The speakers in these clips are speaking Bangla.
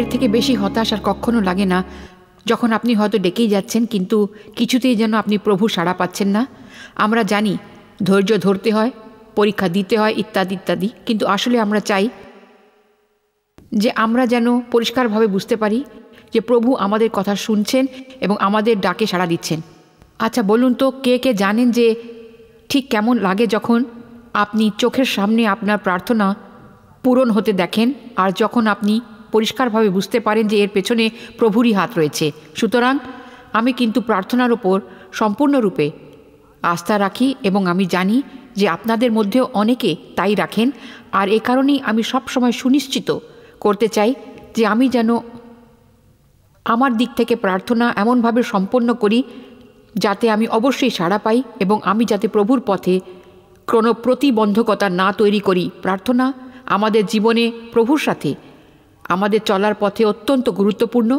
এর থেকে বেশি হতাশ আর কখনো লাগে না, যখন আপনি হয়তো ডেকেই যাচ্ছেন, কিন্তু কিছুতেই যেন আপনি প্রভু সাড়া পাচ্ছেন না। আমরা জানি ধৈর্য ধরতে হয়, পরীক্ষা দিতে হয়, ইত্যাদি ইত্যাদি, কিন্তু আসলে আমরা চাই যে আমরা যেন পরিষ্কারভাবে বুঝতে পারি যে প্রভু আমাদের কথা শুনছেন এবং আমাদের ডাকে সাড়া দিচ্ছেন। আচ্ছা বলুন তো, কে কে জানেন যে ঠিক কেমন লাগে যখন আপনি চোখের সামনে আপনার প্রার্থনা পূরণ হতে দেখেন, আর যখন আপনি পরিষ্কারভাবে বুঝতে পারেন যে এর পেছনে প্রভুরই হাত রয়েছে। সুতরাং আমি কিন্তু প্রার্থনার ওপর সম্পূর্ণরূপে আস্থা রাখি এবং আমি জানি যে আপনাদের মধ্যেও অনেকে তাই রাখেন। আর এ কারণেই আমি সবসময় সুনিশ্চিত করতে চাই যে আমি যেন আমার দিক থেকে প্রার্থনা এমনভাবে সম্পন্ন করি যাতে আমি অবশ্যই সাড়া পাই এবং আমি যাতে প্রভুর পথে কোনো প্রতিবন্ধকতা না তৈরি করি। প্রার্থনা আমাদের জীবনে প্রভুর সাথে আমাদের চলার পথে অত্যন্ত গুরুত্বপূর্ণ।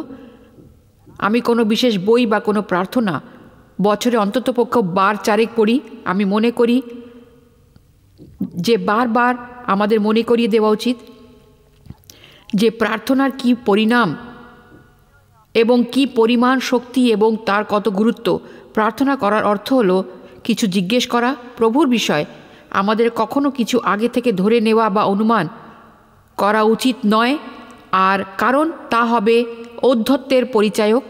আমি কোনো বিশেষ বই বা কোনো প্রার্থনা বছরে অন্ততপক্ষ বার চারেক পড়ি। আমি মনে করি যে বারবার আমাদের মনে করিয়ে দেওয়া উচিত যে প্রার্থনার কি পরিণাম এবং কি পরিমাণ শক্তি এবং তার কত গুরুত্ব। প্রার্থনা করার অর্থ হলো কিছু জিজ্ঞেস করা, প্রভুর বিষয়। আমাদের কখনো কিছু আগে থেকে ধরে নেওয়া বা অনুমান করা উচিত নয়। আর কারণ তা হবে ঔদ্ধত্যের পরিচায়ক।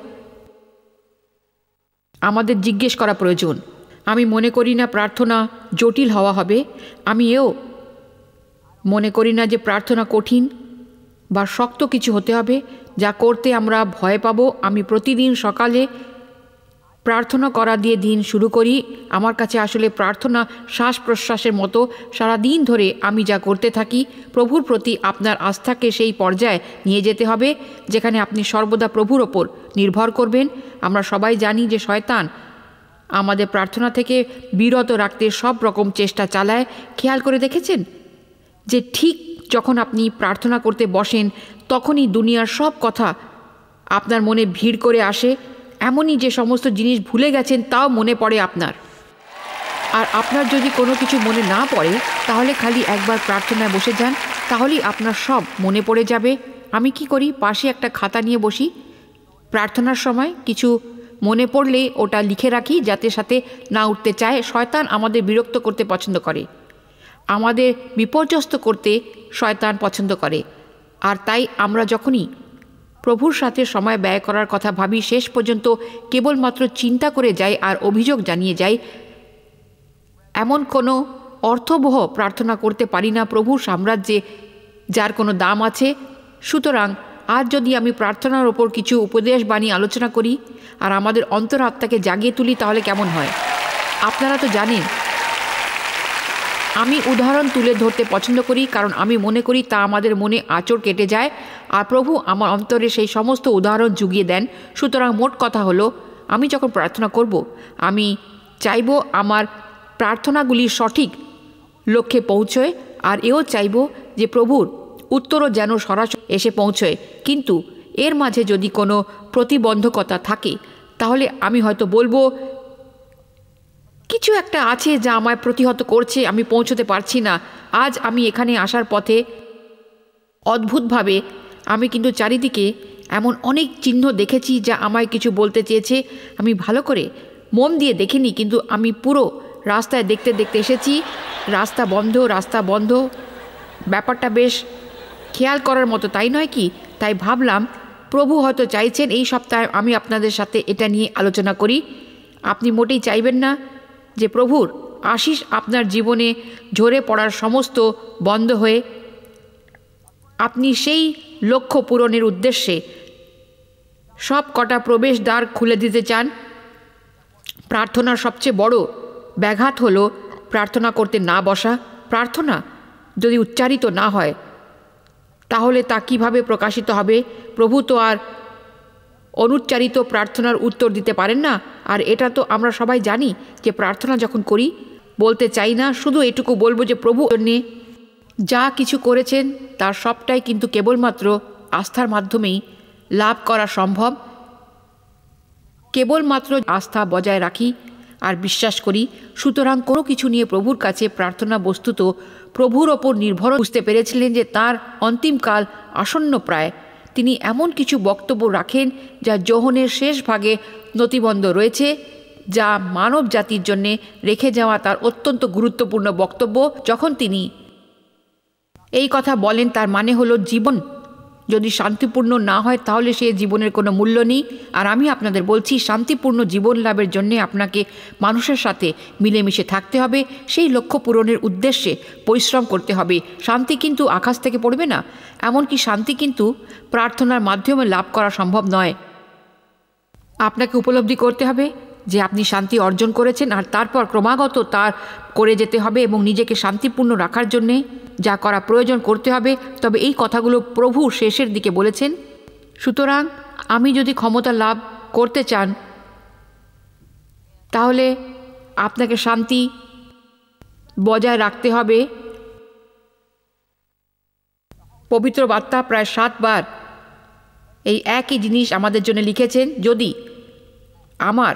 আমাদের জিজ্ঞেস করা প্রয়োজন। আমি মনে করি না প্রার্থনা জটিল হওয়া হবে। আমি এও মনে করি না যে প্রার্থনা কঠিন বা শক্ত কিছু হতে হবে। যা করতে আমরা ভয় পাব, আমি প্রতিদিন সকালে প্রার্থনা করা দিয়ে দিন শুরু করি। আমার কাছে আসলে প্রার্থনা শ্বাস প্রশ্বাসের মতো সারা দিন ধরে আমি যা করতে থাকি, প্রভুর প্রতি আপনার আস্থাকে সেই পর্যায়ে নিয়ে যেতে হবে, যেখানে আপনি সর্বদা প্রভুর ওপর নির্ভর করবেন। আমরা সবাই জানি যে শয়তান আমাদের প্রার্থনা থেকে বিরত রাখতে সব রকম চেষ্টা চালায়। খেয়াল করে দেখেছেন? যে ঠিক যখন আপনি প্রার্থনা করতে বসেন, তখনই দুনিয়ার সব কথা আপনার মনে ভিড় করে আসে। এমনই যে সমস্ত জিনিস ভুলে গেছেন তাও মনে পড়ে আপনার। আর আপনার যদি কোনো কিছু মনে না পড়ে, তাহলে খালি একবার প্রার্থনায় বসে যান, তাহলেই আপনার সব মনে পড়ে যাবে। আমি কি করি? পাশে একটা খাতা নিয়ে বসি। প্রার্থনার সময় কিছু মনে পড়লে ওটা লিখে রাখি, যাতে সাথে না উঠতে চায়। শয়তান আমাদের বিরক্ত করতে পছন্দ করে। আমাদের বিপর্যস্ত করতে শয়তান পছন্দ করে। আর তাই আমরা যখনই প্রভুর সাথে সময় ব্যয় করার কথা ভাবি শেষ পর্যন্ত কেবলমাত্র চিন্তা করে যাই আর অভিযোগ জানিয়ে যাই। এমন কোনো অর্থবহ প্রার্থনা করতে পারি না প্রভুর সাম্রাজ্যে, যার কোনো দাম আছে। সুতরাং আজ যদি আমি প্রার্থনার ওপর কিছু উপদেশ বাণী আলোচনা করি আর আমাদের অন্তরাত্মাকে জাগিয়ে তুলি তাহলে কেমন হয়? আপনারা তো জানেন আমি উদাহরণ তুলে ধরতে পছন্দ করি, কারণ আমি মনে করি তা আমাদের মনে আচর কেটে যায়। আর প্রভু আমার অন্তরে সেই সমস্ত উদাহরণ জুগিয়ে দেন। সুতরাং মোট কথা হলো, আমি যখন প্রার্থনা করব, আমি চাইব আমার প্রার্থনাগুলি সঠিক লক্ষ্যে পৌঁছয়, আর এও চাইব যে প্রভুর উত্তরও যেন সরাসরি এসে পৌঁছয়। কিন্তু এর মাঝে যদি কোনো প্রতিবন্ধকতা থাকে, তাহলে আমি হয়তো বলব কিছু একটা আছে যা আমায় প্রতিহত করছে, আমি পৌঁছতে পারছি না। আজ আমি এখানে আসার পথে অদ্ভুতভাবে আমি কিন্তু চারিদিকে এমন অনেক চিহ্ন দেখেছি যা আমায় কিছু বলতে চেয়েছে। আমি ভালো করে মন দিয়ে দেখিনি, কিন্তু আমি পুরো রাস্তায় দেখতে দেখতে এসেছি। রাস্তা বন্ধ রাস্তা বন্ধ। ব্যাপারটা বেশ খেয়াল করার মতো তাই নয় কি? তাই ভাবলাম, প্রভু হয়তো চাইছেন এই সপ্তাহে আমি আপনাদের সাথে এটা নিয়ে আলোচনা করি। আপনি মোটেই চাইবেন না। যে প্রভুর আশিস আপনার জীবনে ঝরে পড়ার সমস্ত বন্ধ হয়ে আপনি সেই লক্ষ্য পূরণের উদ্দেশ্যে সব কটা প্রবেশ দ্বার খুলে দিতে চান। প্রার্থনার সবচেয়ে বড় ব্যাঘাত হল প্রার্থনা করতে না বসা। প্রার্থনা যদি উচ্চারিত না হয়, তাহলে তা কীভাবে প্রকাশিত হবে? প্রভু তো আর অনুচ্চারিত প্রার্থনার উত্তর দিতে পারেন না। আর এটা তো আমরা সবাই জানি যে প্রার্থনা যখন করি, বলতে চাই না, শুধু এটুকু বলব যে প্রভু জন্যে যা কিছু করেছেন, তার সবটাই কিন্তু কেবলমাত্র আস্থার মাধ্যমেই লাভ করা সম্ভব। কেবলমাত্র আস্থা বজায় রাখি আর বিশ্বাস করি, সুতরাং কোনো কিছু নিয়ে প্রভুর কাছে প্রার্থনা বস্তুত প্রভুর ওপর নির্ভর বুঝতে পেরেছিলেন যে তার অন্তিমকাল আসন্ন প্রায় তিনি এমন কিছু বক্তব্য রাখেন যা যৌহনের শেষ ভাগে নথিবন্ধ রয়েছে, যা মানব জাতির জন্যে রেখে যাওয়া তার অত্যন্ত গুরুত্বপূর্ণ বক্তব্য, যখন তিনি এই কথা বলেন তার মানে হলো জীবন যদি শান্তিপূর্ণ না হয়, তাহলে সে জীবনের কোনো মূল্য নেই। আর আমি আপনাদের বলছি, শান্তিপূর্ণ জীবন লাভের জন্যে আপনাকে মানুষের সাথে মিলেমিশে থাকতে হবে। সেই লক্ষ্য পূরণের উদ্দেশ্যে পরিশ্রম করতে হবে। শান্তি কিন্তু আকাশ থেকে পড়বে না। এমনকি শান্তি কিন্তু প্রার্থনার মাধ্যমে লাভ করা সম্ভব নয়। আপনাকে উপলব্ধি করতে হবে। যে আপনি শান্তি অর্জন করেছেন আর তারপর ক্রমাগত তার করে যেতে হবে এবং নিজেকে শান্তিপূর্ণ রাখার জন্যে যা করা প্রয়োজন করতে হবে। তবে এই কথাগুলো প্রভু শেষের দিকে বলেছেন, সুতরাং আমি যদি ক্ষমতা লাভ করতে চান, তাহলে আপনাকে শান্তি বজায় রাখতে হবে। পবিত্র বার্তা প্রায় সাতবার এই একই জিনিস আমাদের জন্য লিখেছেন, যদি আমার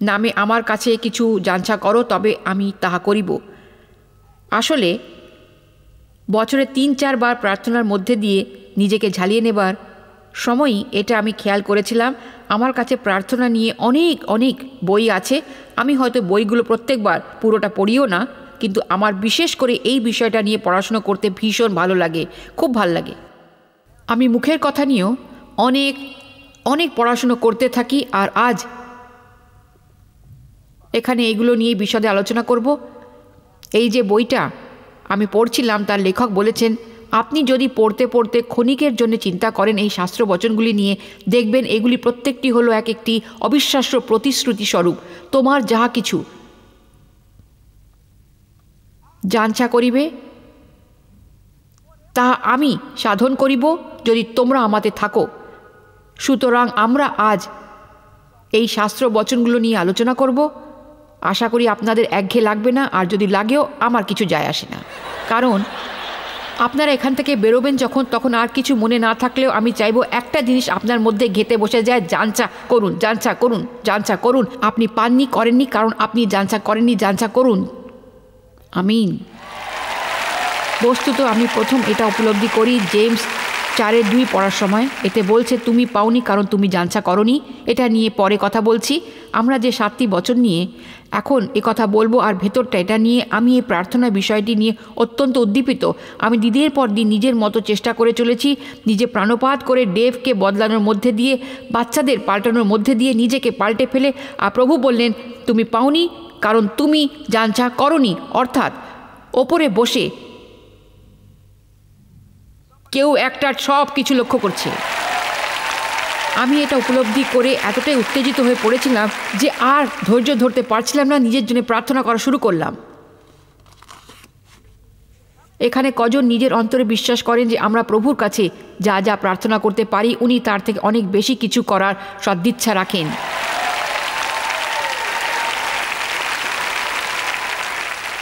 নামে আমার কাছে কিছু জানছা করো, তবে আমি তাহা করিব। আসলে, বছরে তিন চারবার প্রার্থনার মধ্যে দিয়ে নিজেকে ঝালিয়ে নেবার সময়ই এটা আমি খেয়াল করেছিলাম। আমার কাছে প্রার্থনা নিয়ে অনেক অনেক বই আছে। আমি হয়তো বইগুলো প্রত্যেকবার পুরোটা পড়িও না, কিন্তু আমার বিশেষ করে এই বিষয়টা নিয়ে পড়াশুনো করতে ভীষণ ভালো লাগে, খুব ভালো লাগে। আমি মুখের কথা নিয়েও অনেক অনেক পড়াশুনো করতে থাকি, আর আজ এখানে এগুলো নিয়ে বিশদে আলোচনা করব। এই যে বইটা আমি পড়ছিলাম, তার লেখক বলেছেন, আপনি যদি পড়তে পড়তে ক্ষণিকের জন্য চিন্তা করেন এই শাস্ত্র বচনগুলি নিয়ে, দেখবেন এগুলি প্রত্যেকটি হলো এক একটি অবিশ্বাস্য প্রতিশ্রুতি স্বরূপ তোমার যাহা কিছু জানছা করিবে তাহা আমি সাধন করিব যদি তোমরা আমাতে থাকো। সুতরাং আমরা আজ এই শাস্ত্র বচনগুলো নিয়ে আলোচনা করব। আশা করি আপনাদের একঘেয়ে লাগবে না, আর যদি লাগেও আমার কিছু যায় আসে না। কারণ, আপনারা এখান থেকে বেরোবেন যখন, তখন আর কিছু মনে না থাকলেও আমি চাইব একটা জিনিস আপনার মধ্যে ঘেতে বসে যায় জানচা করুন জানচা করুন জানচা করুন। আপনি পাননি, করেননি, কারণ আপনি জানচা করেননি জানচা করুন। আমিন। বস্তুত আমি প্রথম এটা উপলব্ধি করি, জেমস চারের দুই পড়ার সময় এতে বলছে, তুমি পাওনি কারণ তুমি জানছা করনি। এটা নিয়ে পরে কথা বলছি। আমরা যে সাতটি বছর নিয়ে এখন এ কথা বলব আর ভেতরটা এটা নিয়ে আমি এই প্রার্থনা বিষয়টি নিয়ে অত্যন্ত উদ্দীপিত। আমি দিনের পর দিন নিজের মতো চেষ্টা করে চলেছি, নিজে প্রাণপাত করে ডেভকে বদলানোর মধ্যে দিয়ে, বাচ্চাদের পাল্টানোর মধ্যে দিয়ে নিজেকে পাল্টে ফেলে। আর প্রভু বললেন, তুমি পাওনি কারণ তুমি জানছা করনি। অর্থাৎ ওপরে বসে কেউ একটা সব কিছু লক্ষ্য করছে। আমি এটা উপলব্ধি করে এতটাই উত্তেজিত হয়ে পড়েছিলাম যে আর ধৈর্য ধরতে পারছিলাম না, নিজের জন্য প্রার্থনা করা শুরু করলাম। এখানে কজন নিজের অন্তরে বিশ্বাস করেন যে আমরা প্রভুর কাছে যা যা প্রার্থনা করতে পারি, উনি তার থেকে অনেক বেশি কিছু করার সদিচ্ছা রাখেন।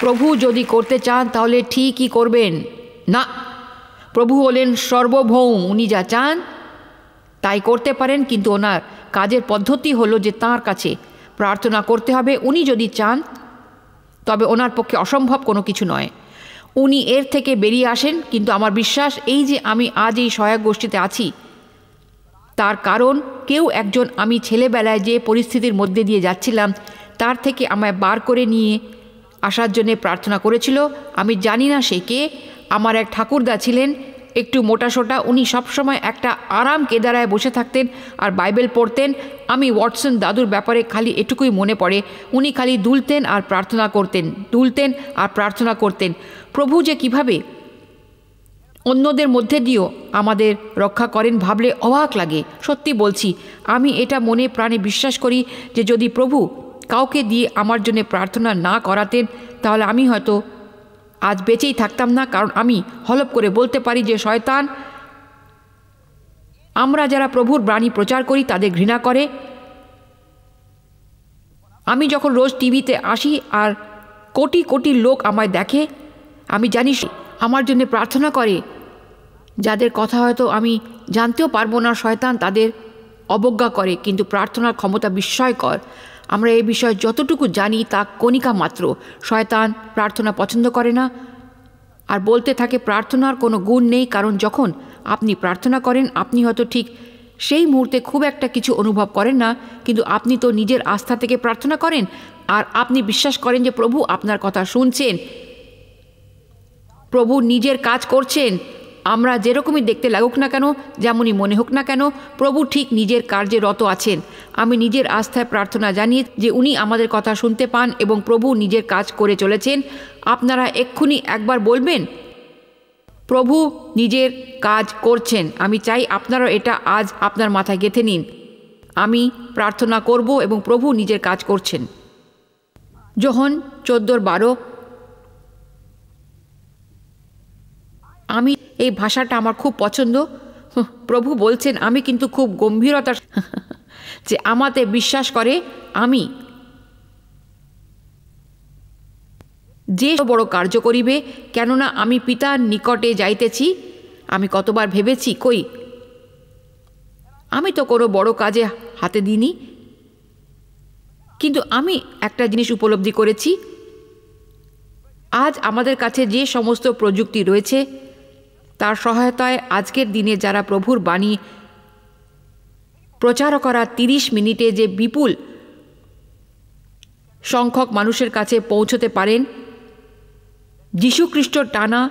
প্রভু যদি করতে চান তাহলে ঠিকই করবেন। না প্রভু হলেন সর্বভৌম, উনি যা চান তাই করতে পারেন, কিন্তু ওনার কাজের পদ্ধতি হলো যে তার কাছে প্রার্থনা করতে হবে, উনি যদি চান, তবে ওনার পক্ষে অসম্ভব কোনো কিছু নয়। উনি এর থেকে বেরিয়ে আসেন, কিন্তু আমার বিশ্বাস এই যে আমি আজ এই সহায়ক গোষ্ঠীতে আছি, তার কারণ কেউ একজন আমি ছেলেবেলায় যে পরিস্থিতির মধ্যে দিয়ে যাচ্ছিলাম, তার থেকে আমায় বার করে নিয়ে আসার জন্যে প্রার্থনা করেছিল। আমি জানি না সে কে আমার এক ঠাকুরদা ছিলেন। একটু মোটাসোটা, উনি সবসময় একটা আরাম কেদারায় বসে থাকতেন আর বাইবেল পড়তেন। আমি ওয়াটসন দাদুর ব্যাপারে খালি এটুকুই মনে পড়ে। উনি খালি দুলতেন আর প্রার্থনা করতেন, দুলতেন আর প্রার্থনা করতেন। প্রভু যে কীভাবে অন্যদের মধ্যে দিয়েও আমাদের রক্ষা করেন ভাবলে অবাক লাগে। সত্যি বলছি, আমি এটা মনে প্রাণে বিশ্বাস করি যে যদি প্রভু কাউকে দিয়ে আমার জন্য প্রার্থনা না করাতেন, তাহলে আমি হয়তো আজ বেঁচেই থাকতাম না, কারণ আমি হলপ করে বলতে পারি যে শয়তান, আমরা যারা প্রভুর বাণী প্রচার করি তাদের ঘৃণা করে। আমি যখন রোজ টিভিতে আসি আর কোটি কোটি লোক আমায় দেখে, আমি জানি আমার জন্য প্রার্থনা করে, যাদের কথা হয়তো আমি জানতেও পারব না শয়তান তাদের অবজ্ঞা করে, কিন্তু প্রার্থনার ক্ষমতা বিস্ময়কর। আমরা এই বিষয়ে যতটুকু জানি, তা কণিকা মাত্র। শয়তান প্রার্থনা পছন্দ করে না। আর বলতে থাকে, প্রার্থনার কোনো গুণ নেই, কারণ যখন আপনি প্রার্থনা করেন, আপনি হয়তো ঠিক সেই মুহূর্তে খুব একটা কিছু অনুভব করেন না, কিন্তু আপনি তো নিজের আস্থা থেকে প্রার্থনা করেন, আর আপনি বিশ্বাস করেন যে প্রভু আপনার কথা শুনছেন, প্রভু নিজের কাজ করছেন আমরা যেরকমই দেখতে লাগুক না কেন, যেমনই মনে হোক না কেন, প্রভু ঠিক নিজের কার্যে রত আছেন। আমি নিজের আস্থায় প্রার্থনা জানি যে উনি আমাদের কথা শুনতে পান এবং প্রভু নিজের কাজ করে চলেছেন। আপনারা এক্ষুনি একবার বলবেন, প্রভু নিজের কাজ করছেন, আমি চাই আপনারা এটা আজ আপনার মাথায় গেঁথে নিন। আমি প্রার্থনা করব এবং প্রভু নিজের কাজ করছেন। যখন চোদ্দোর বারো আমি এই ভাষাটা আমার খুব পছন্দ। প্রভু বলছেন, আমি কিন্তু খুব গম্ভীরতা যে আমাতে বিশ্বাস করে আমি। যে বড় কার্য করিবে, কেননা আমি পিতার নিকটে যাইতেছি, আমি কতবার ভেবেছি, কই? আমি তো কোনো বড় কাজে হাতে দিইনি। কিন্তু আমি একটা জিনিস উপলব্ধি করেছি। আজ আমাদের কাছে যে সমস্ত প্রযুক্তি রয়েছে তার সহায়তায় আজকের দিনে যারা প্রভুর বাণী প্রচার করা তিরিশ মিনিটে যে বিপুল সংখ্যক মানুষের কাছে পৌঁছতে পারেন যীশুখ্রিস্ট টানা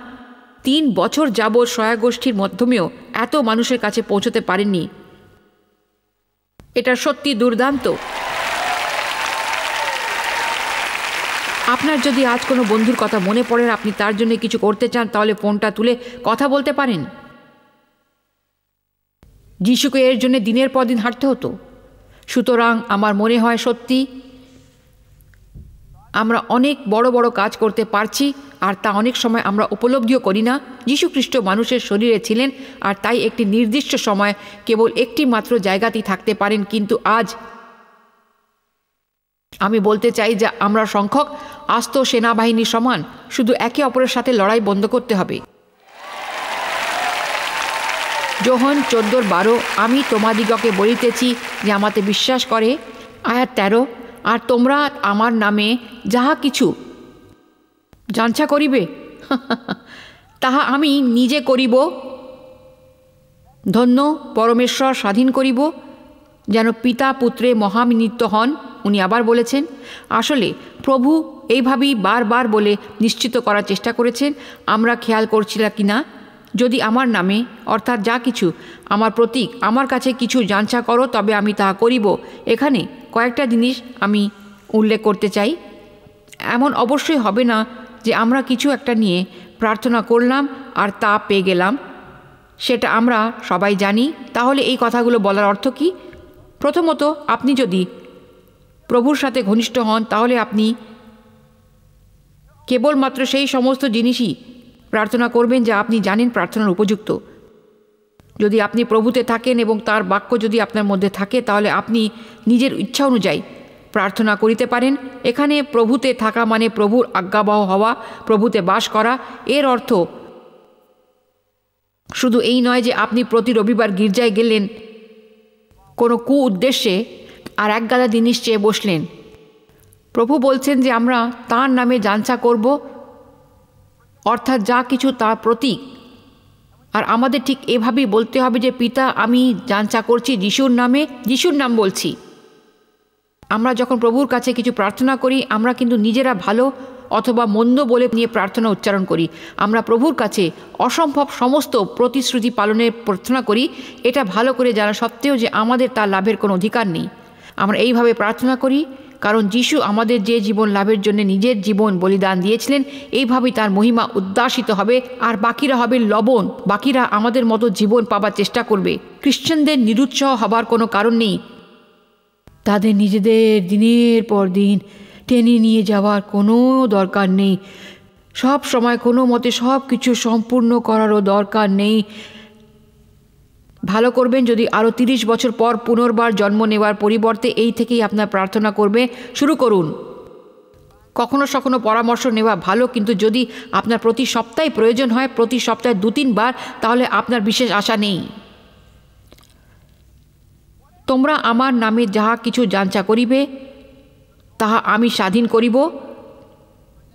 তিন বছর যাবৎ সহায়গোষ্ঠীর মাধ্যমেও এত মানুষের কাছে পৌঁছতে পারেননি। এটা সত্যি দুর্দান্ত। আপনার যদি আজ কোনো বন্ধুর কথা মনে পড়ে, আপনি তার জন্য কিছু করতে চান, তাহলে ফোনটা তুলে কথা বলতে পারেন। যিশুকে এর জন্য দিনের পর দিন হাঁটতে হতো। সুতরাং আমার মনে হয় সত্যি, আমরা অনেক বড় বড় কাজ করতে পারছি, আর তা অনেক সময় আমরা উপলব্ধিও করি না। যীশুখ্রিস্ট মানুষের শরীরে ছিলেন, আর তাই একটি নির্দিষ্ট সময় কেবল একটি মাত্র জায়গাতেই থাকতে পারেন, কিন্তু আজ আমি বলতে চাই যে আমরা সংখ্যক আস্ত সেনাবাহিনী সমান, শুধু একে অপরের সাথে লড়াই বন্ধ করতে হবে। যোহন চোদ্দোর বারো, আমি তোমাদিগকে বলিতেছি যে আমাতে বিশ্বাস করে, আয়াত তেরো, আর তোমরা আমার নামে যাহা কিছু জানছা করিবে, তাহা আমি নিজে করিব। ধন্য পরমেশ্বর স্বাধীন করিব, যেন পিতা পুত্রে মহামিনিত্য হন। উনি আবার বলেছেন, আসলে প্রভু এইভাবেই বারবার বলে নিশ্চিত করার চেষ্টা করেছেন, আমরা খেয়াল করছিলাম কি না যদি আমার নামে, অর্থাৎ যা কিছু আমার প্রতীক আমার কাছে কিছু জানছা করো, তবে আমি তাহা করিব। এখানে কয়েকটা জিনিস আমি উল্লেখ করতে চাই। এমন অবশ্যই হবে না যে আমরা কিছু একটা নিয়ে প্রার্থনা করলাম আর তা পেয়ে গেলাম। সেটা আমরা সবাই জানি। তাহলে এই কথাগুলো বলার অর্থ কী? প্রথমত, আপনি যদি প্রভুর সাথে ঘনিষ্ঠ হন, তাহলে আপনি কেবলমাত্র সেই সমস্ত জিনিসই প্রার্থনা করবেন যা আপনি জানেন প্রার্থনার উপযুক্ত। যদি আপনি প্রভুতে থাকেন এবং তার বাক্য যদি আপনার মধ্যে থাকে, তাহলে আপনি নিজের ইচ্ছা অনুযায়ী প্রার্থনা করিতে পারেন। এখানে প্রভুতে থাকা মানে প্রভুর আজ্ঞাবহ হওয়া, প্রভুতে বাস করা, এর অর্থ শুধু এই নয় যে আপনি প্রতি রবিবার গির্জায় গেলেন। কোনো কু উদ্দেশ্যে আর এক গাদা জিনিস চেয়ে বসলেন। প্রভু বলছেন যে আমরা তার নামে জানচা করব, অর্থাৎ যা কিছু তার প্রতীক। আর আমাদের ঠিক এভাবেই বলতে হবে যে, পিতা, আমি জানচা করছি যিশুর নামে, যিশুর নাম বলছি। আমরা যখন প্রভুর কাছে কিছু প্রার্থনা করি, আমরা কিন্তু নিজেরা ভালো অথবা মন্দ বলে নিয়ে প্রার্থনা উচ্চারণ করি। আমরা প্রভুর কাছে অসম্ভব সমস্ত প্রতিশ্রুতি পালনের প্রার্থনা করি। এটা ভালো করে জানা সত্ত্বেও যে আমাদের তার লাভের কোনো অধিকার নেই। আমরা এইভাবে প্রার্থনা করি, কারণ যিশু আমাদের যে জীবন লাভের জন্য নিজের জীবন বলিদান দিয়েছিলেন, এইভাবেই তার মহিমা উদ্দাসিত হবে, আর বাকিরা হবে লবণ, বাকিরা আমাদের মতো জীবন পাবার চেষ্টা করবে। খ্রিশ্চানদের নিরুৎসাহ হবার কোনো কারণ নেই। তাদের নিজেদের দিনের পর দিন টেনে নিয়ে যাওয়ার কোনো দরকার নেই। সব সময় কোনো মতে সব কিছু সম্পূর্ণ করারও দরকার নেই। ভালো করবেন। যদি আরও তিরিশ বছর পর পুনর্বার জন্ম নেওয়ার পরিবর্তে এই থেকেই আপনার প্রার্থনা করবে। শুরু করুন। কখনো সখনো পরামর্শ নেওয়া ভালো, কিন্তু যদি আপনার প্রতি সপ্তাহে প্রয়োজন হয়, প্রতি সপ্তাহে দু তিনবার তাহলে আপনার বিশেষ আশা নেই। তোমরা আমার নামে যাহা কিছু যাঞ্চা করিবে, তাহা আমি স্বাধীন করিব।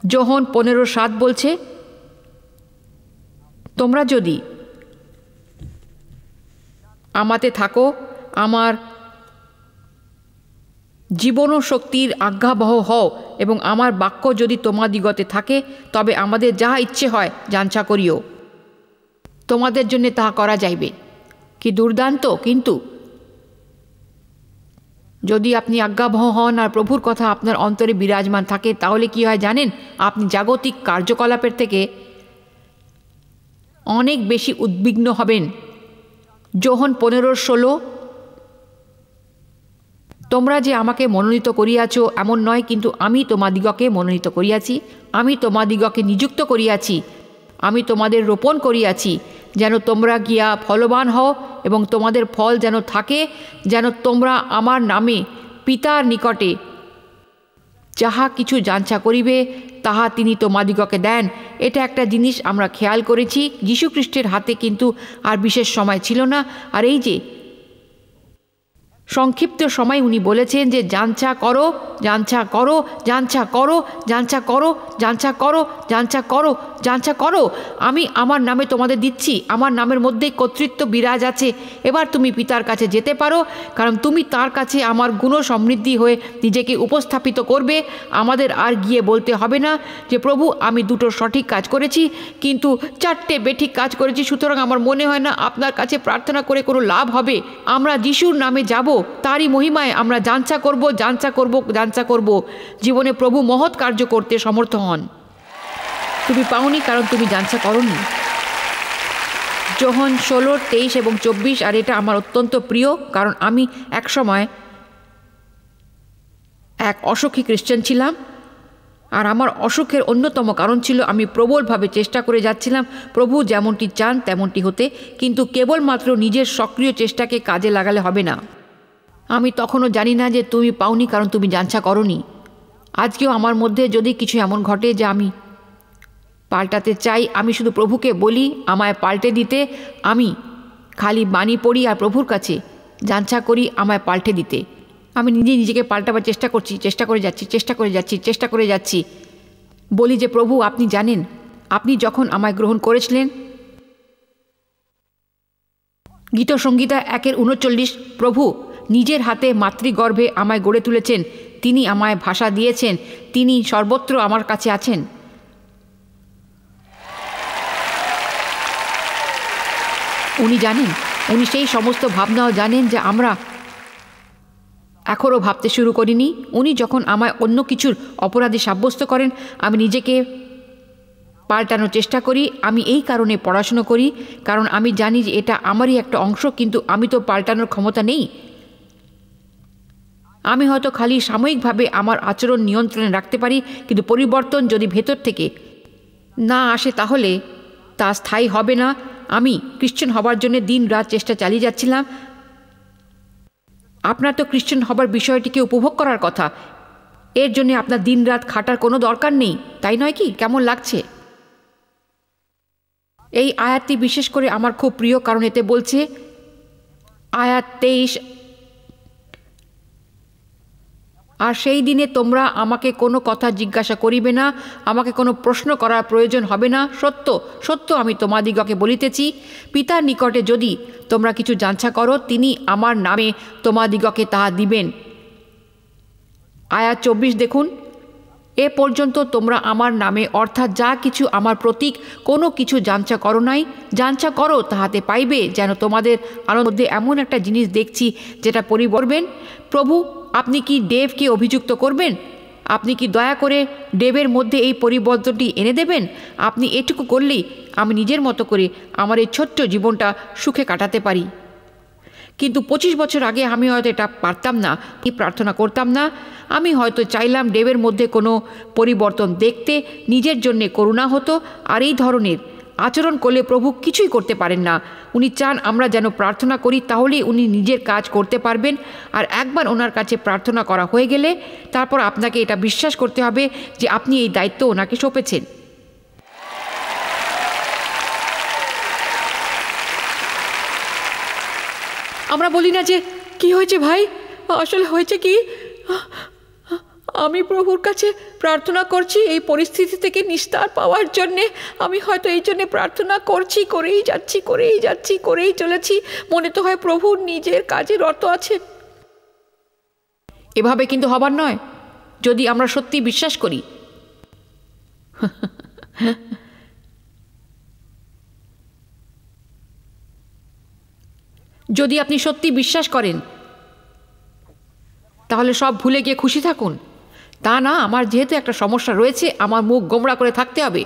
যোহন পনেরো সাত বলছে, তোমরা যদি আমাতে থাকো, আমার জীবন শক্তির আজ্ঞাবহ হও এবং আমার বাক্য যদি তোমাদিগতে থাকে, তবে আমাদের যাহা ইচ্ছে হয় জানছা করিও। তোমাদের জন্য তাহা করা যাইবে। কি দুর্দান্ত, কিন্তু যদি আপনি আজ্ঞাবহ হন আর প্রভুর কথা আপনার অন্তরে বিরাজমান থাকে, তাহলে কি হয় জানেন? আপনি জাগতিক কার্যকলাপের থেকে অনেক বেশি উদ্বিগ্ন হবেন। যোহন পনেরো ষোলো। তোমরা যে আমাকে মনোনীত করিয়াছ এমন নয়, কিন্তু আমি তোমাদিগকে মনোনীত করিয়াছি। আমি তোমাদিগকে নিযুক্ত করিয়াছি। আমি তোমাদের রোপণ করিয়াছি, যেন তোমরা গিয়া ফলবান হও এবং তোমাদের ফল যেন থাকে, যেন তোমরা আমার নামে পিতার নিকটে যাহা কিছু যাঞ্চা করিবে, তাহা তিনি তোমাদিগকে দেন। এটা একটা জিনিস আমরা খেয়াল করেছি, যীশুখ্রিস্টের হাতে কিন্তু আর বিশেষ সময় ছিল না। আর এই যে সংক্ষিপ্ত সময় উনি বলেছেন যে যাঞ্চা করো যাঞ্চা করো যাঞ্চা করো যাঞ্চা করো যাঞ্চা করো যাঞ্চা করো যাঞ্চা করো। আমি আমার নামে তোমাদের দিচ্ছি। আমার নামের মধ্যেই কর্তৃত্ব বিরাজ আছে। এবার তুমি পিতার কাছে যেতে পারো, কারণ তুমি তার কাছে আমার গুণ সমৃদ্ধি হয়ে নিজেকে উপস্থাপিত করবে। আমাদের আর গিয়ে বলতে হবে না যে, প্রভু, আমি দুটো সঠিক কাজ করেছি, কিন্তু চারটে বেঠিক কাজ করেছি। সুতরাং আমার মনে হয় না আপনার কাছে প্রার্থনা করে কোনো লাভ হবে। আমরা যিশুর নামে যাব। তারই মহিমায় আমরা যাঞ্চা করব যাঞ্চা করব যাঞ্চা করব। জীবনে প্রভু মহৎ কার্য করতে সমর্থ হন। তুমি পাওনি, কারণ তুমি যাঞ্চা করনি। যোহন ষোলো, তেইশ এবং চব্বিশ, আর এটা আমার অত্যন্ত প্রিয়, কারণ আমি এক সময় এক অসুখী খ্রিস্টান ছিলাম, আর আমার অসুখের অন্যতম কারণ ছিল আমি প্রবলভাবে চেষ্টা করে যাচ্ছিলাম, প্রভু যেমনটি চান তেমনটি হতে, কিন্তু কেবলমাত্র নিজের সক্রিয় চেষ্টাকে কাজে লাগালে হবে না। আমি তখনও জানি না যে তুমি পাওনি কারণ তুমি জানছা করনি। আজকেও আমার মধ্যে যদি কিছু এমন ঘটে যে আমি পাল্টাতে চাই, আমি শুধু প্রভুকে বলি, আমায় পাল্টে দিতে, আমি খালি বাণী পড়ি আর প্রভুর কাছে জানছা করি, আমায় পাল্টে দিতে। আমি নিজে নিজেকে পাল্টাবার চেষ্টা করছি, চেষ্টা করে যাচ্ছি, চেষ্টা করে যাচ্ছি, চেষ্টা করে যাচ্ছি। বলি যে, প্রভু, আপনি জানেন, আপনি যখন আমায় গ্রহণ করেছিলেন, গীতসংগীতা একের উনচল্লিশ, প্রভু নিজের হাতে মাতৃগর্ভে আমায় গড়ে তুলেছেন। তিনি আমায় ভাষা দিয়েছেন। তিনি সর্বত্র আমার কাছে আছেন। উনি জানেন, উনি সেই সমস্ত ভাবনাও জানেন যে আমরা এখনও ভাবতে শুরু করিনি। উনি যখন আমায় অন্য কিছুর অপরাধী সাব্যস্ত করেন, আমি নিজেকে পাল্টানোর চেষ্টা করি। আমি এই কারণে পড়াশুনো করি, কারণ আমি জানি যে এটা আমারই একটা অংশ, কিন্তু আমি তো পাল্টানোর ক্ষমতা নেই। আমি হয়তো খালি সাময়িকভাবে আমার আচরণ নিয়ন্ত্রণে রাখতে পারি, কিন্তু পরিবর্তন যদি ভেতর থেকে না আসে তাহলে তা স্থায়ী হবে না। আমি খ্রিশ্চান হবার জন্য দিন রাত চেষ্টা চালিয়ে যাচ্ছিলাম। আপনার তো খ্রিশ্চান হবার বিষয়টিকে উপভোগ করার কথা। এর জন্য আপনার দিন রাত খাটার কোনো দরকার নেই, তাই নয় কি? কেমন লাগছে? এই আয়াতটি বিশেষ করে আমার খুব প্রিয়, কারণ এতে বলছে, আয়াত তেইশ আর সেই দিনে তোমরা আমাকে কোনো কথা জিজ্ঞাসা করিবে না, আমাকে কোনো প্রশ্ন করার প্রয়োজন হবে না। সত্য সত্য আমি তোমাদিগকে বলিতেছি, পিতার নিকটে যদি তোমরা কিছু জাঞ্ছা করো, তিনি আমার নামে তোমাদিগকে তাহা দিবেন। আয়া চব্বিশ দেখুন। এ পর্যন্ত তোমরা আমার নামে, অর্থাৎ যা কিছু আমার প্রতীক, কোনো কিছু যাঞ্চা করো নাই। যাঞ্চা করো, তাহাতে পাইবে যেন তোমাদের আনন্দ মধ্যে এমন একটা জিনিস দেখছি যেটা পরিবর্বেন প্রভু, আপনি কি ডেভকে অভিযুক্ত করবেন? আপনি কি দয়া করে ডেভের মধ্যে এই পরিবর্তনটি এনে দেবেন? আপনি এটুকু করলেই আমি নিজের মতো করে আমার এই ছোট্ট জীবনটা সুখে কাটাতে পারি। কিন্তু পঁচিশ বছর আগে আমি হয়তো এটা পারতাম না কি প্রার্থনা করতাম না। আমি হয়তো চাইলাম ডেবের মধ্যে কোনো পরিবর্তন দেখতে, নিজের জন্যে করুণা হতো, আর এই ধরনের আচরণ করলে প্রভু কিছুই করতে পারেন না। উনি চান আমরা যেন প্রার্থনা করি, তাহলেই উনি নিজের কাজ করতে পারবেন। আর একবার ওনার কাছে প্রার্থনা করা হয়ে গেলে, তারপর আপনাকে এটা বিশ্বাস করতে হবে যে আপনি এই দায়িত্ব ওনাকে সঁপেছেন। আমরা বলি না যে কি হয়েছে ভাই? আসলে হয়েছে কি? আমি প্রভুর কাছে প্রার্থনা করছি এই পরিস্থিতি থেকে নিস্তার পাওয়ার জন্যে। আমি হয়তো এই জন্যে প্রার্থনা করছি, করেই যাচ্ছি করেই যাচ্ছি, করেই চলেছি। মনে তো হয় প্রভুর নিজের কাজের অর্থ আছে। এভাবে কিন্তু হবার নয়। যদি আমরা সত্যি বিশ্বাস করি। যদি আপনি সত্যি বিশ্বাস করেন, তাহলে সব ভুলে গিয়ে খুশি থাকুন। তা না, আমার যেহেতু একটা সমস্যা রয়েছে, আমার মুখ গোমড়া করে থাকতে হবে।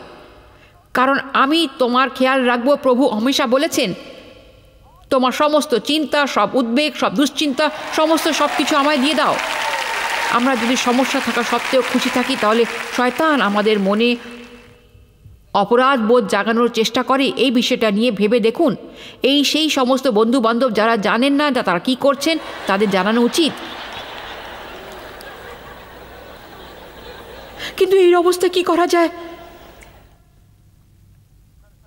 কারণ আমি তোমার খেয়াল রাখব, প্রভু হমেশা বলেছেন, তোমার সমস্ত চিন্তা, সব উদ্বেগ, সব দুশ্চিন্তা, সমস্ত সব কিছু আমায় দিয়ে দাও। আমরা যদি সমস্যা থাকা সত্ত্বেও খুশি থাকি, তাহলে শয়তান আমাদের মনে অপরাধ বোধ জাগানোর চেষ্টা করে এই বিষয়টা নিয়ে ভেবে দেখুন। এই সেই সমস্ত বন্ধু বান্ধব যারা জানেন না তারা কি করছেন তাদের জানানো উচিত। কিন্তু এই অবস্থায় কি করা যায়?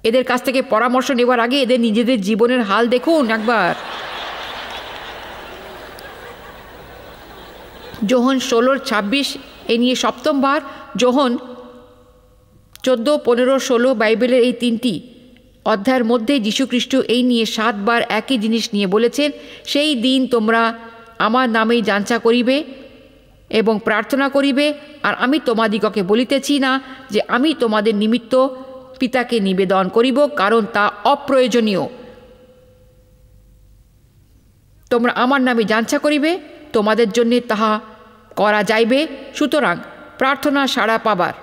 এদের কাছ থেকে পরামর্শ নেবার আগে এদের নিজেদের জীবনের হাল দেখুন একবার। যোহন ষোলোর ছাব্বিশ এ নিয়ে সপ্তমবার যোহন চোদ্দ, পনেরো, ষোলো বাইবেলের এই তিনটি অধ্যায়ের মধ্যে যীশুখ্রিস্ট এই নিয়ে সাতবার একই জিনিস নিয়ে বলেছেন, সেই দিন তোমরা আমার নামেই যাঞ্চা করিবে এবং প্রার্থনা করিবে, আর আমি তোমাদিগকে বলিতেছি না যে আমি তোমাদের নিমিত্ত পিতাকে নিবেদন করিব, কারণ তা অপ্রয়োজনীয়। তোমরা আমার নামে যাঞ্চা করিবে, তোমাদের জন্যে তাহা করা যাইবে। সুতরাং প্রার্থনা সাড়া পাবার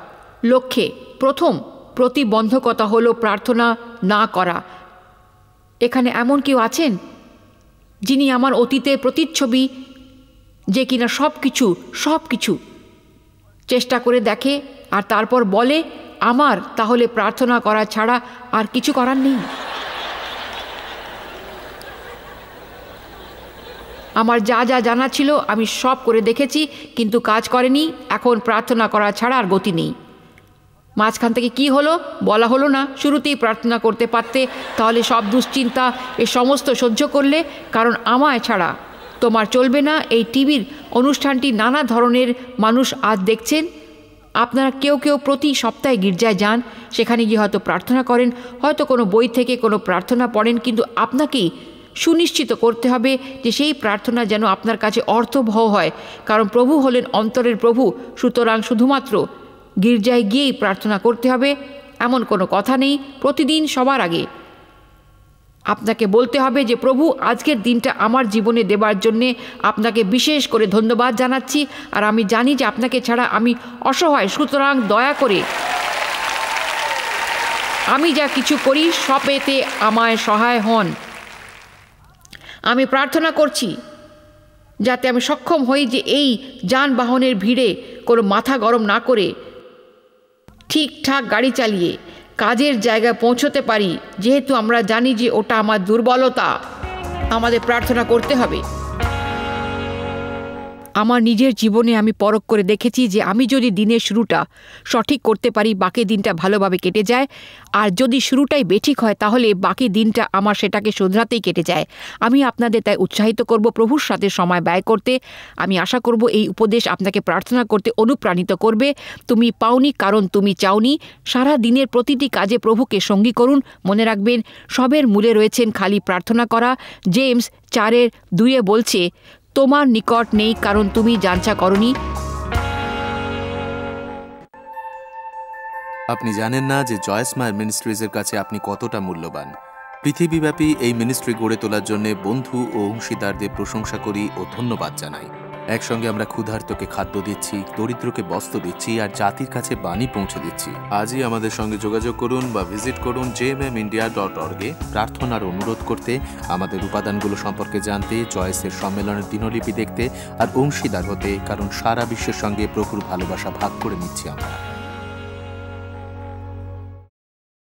লক্ষ্যে প্রথম প্রতিবন্ধকতা হলো প্রার্থনা না করা। এখানে এমন কেউ আছেন যিনি আমার অতীতের প্রতিচ্ছবি যে কিনা সব কিছু সব কিছু চেষ্টা করে দেখে আর তারপর বলে, আমার তাহলে প্রার্থনা করা ছাড়া আর কিছু করার নেই। আমার যা যা জানা ছিল আমি সব করে দেখেছি, কিন্তু কাজ করেনি, এখন প্রার্থনা করা ছাড়া আর গতি নেই। মাঝখান থেকে কি হলো? বলা হলো না। শুরুতেই প্রার্থনা করতে পারতে। তাহলে সব দুশ্চিন্তা এ সমস্ত সহ্য করলে? কারণ আমায় ছাড়া তোমার চলবে না। এই টিভির অনুষ্ঠানটি নানা ধরনের মানুষ আজ দেখছেন। আপনারা কেউ কেউ প্রতি সপ্তাহে গির্জায় যান। সেখানে গিয়ে হয়তো প্রার্থনা করেন। হয়তো কোনো বই থেকে কোনো প্রার্থনা পড়েন। কিন্তু আপনাকেই সুনিশ্চিত করতে হবে যে সেই প্রার্থনা যেন আপনার কাছে অর্থবহ হয়। কারণ প্রভু হলেন অন্তরের প্রভু। সুতরাং শুধুমাত্র গির্জায় গিয়েই প্রার্থনা করতে হবে, এমন কোনো কথা নেই, প্রতিদিন সবার আগে। আপনাকে বলতে হবে যে, প্রভু, আজকের দিনটা আমার জীবনে দেবার জন্যে আপনাকে বিশেষ করে ধন্যবাদ জানাচ্ছি, আর আমি জানি যে আপনাকে ছাড়া আমি অসহায়, সুতরাং দয়া করে আমি যা কিছু করি সপেতে আমায় সহায় হন। আমি প্রার্থনা করছি যাতে আমি সক্ষম হই যে এই যানবাহনের ভিড়ে কোনো মাথা গরম না করে ঠিকঠাক গাড়ি চালিয়ে কাজের জায়গায় পৌঁছতে পারি। যেহেতু আমরা জানি যে ওটা আমার দুর্বলতা। আমাদের প্রার্থনা করতে হবে। আমার নিজের জীবনে আমি পরখ করে দেখেছি যে আমি যদি দিনের শুরুটা সঠিক করতে পারি, বাকি দিনটা ভালোভাবে কেটে যায়। আর যদি শুরুটাই বেঠিক হয়, তাহলে বাকি দিনটা আমার সেটাকে শোধরাতেই কেটে যায়। আমি আপনাদের তাই উৎসাহিত করব প্রভুর সাথে সময় ব্যয় করতে। আমি আশা করব এই উপদেশ আপনাকে প্রার্থনা করতে অনুপ্রাণিত করবে। তুমি পাওনি, কারণ তুমি চাওনি। সারা দিনের প্রতিটি কাজে প্রভুকে সঙ্গী করুন। মনে রাখবেন, সবের মূলে রয়েছেন খালি প্রার্থনা করা। জেমস চারের দুয়ে বলছে তোমার নিকট নেই, কারণ তুমি যাঞ্চা করনি। আপনি জানেন না যে জয়েস মায়ের মিনিস্ট্রিজের কাছে আপনি কতটা মূল্যবান। পৃথিবীব্যাপী এই মিনিস্ট্রি গড়ে তোলার জন্য বন্ধু ও অংশীদারদের প্রশংসা করি ও ধন্যবাদ জানাই। একসঙ্গে আমরা ক্ষুধার্তকে খাদ্য দিচ্ছি, দরিদ্রকে বস্ত্র দিচ্ছি আর জাতির কাছে বাণী পৌঁছে দিচ্ছি। আজই আমাদের সঙ্গে যোগাযোগ করুন বা ভিজিট করুন জেএমএম ইন্ডিয়া ডট অর্গে প্রার্থনার অনুরোধ করতে, আমাদের উপাদানগুলো সম্পর্কে জানতে জয়েসের সম্মেলনের দিনলিপি দেখতে আর অংশীদার হতে, কারণ সারা বিশ্বের সঙ্গে প্রভুর ভালোবাসা ভাগ করে নিচ্ছি আমরা।